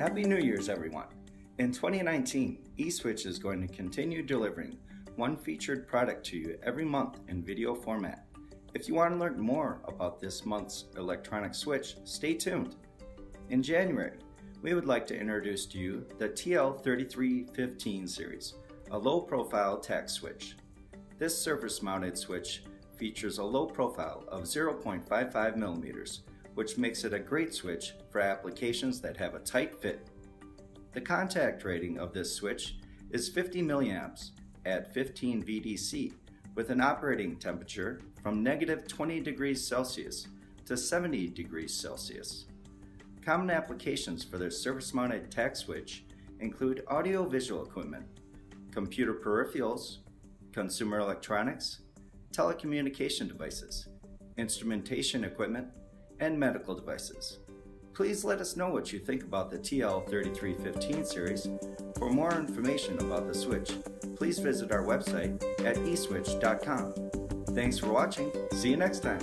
Happy New Year's, everyone. In 2019, E-Switch is going to continue delivering one featured product to you every month in video format. If you want to learn more about this month's electronic switch, stay tuned. In January, we would like to introduce to you the TL3315 series, a low profile tact switch. This surface mounted switch features a low profile of 0.55 millimeters, which makes it a great switch for applications that have a tight fit. The contact rating of this switch is 50 milliamps at 15 VDC with an operating temperature from negative 20 degrees Celsius to 70 degrees Celsius. Common applications for this surface-mounted tact switch include audio-visual equipment, computer peripherals, consumer electronics, telecommunication devices, instrumentation equipment, and medical devices. Please let us know what you think about the TL3315 series. For more information about the switch, please visit our website at eswitch.com. Thanks for watching. See you next time.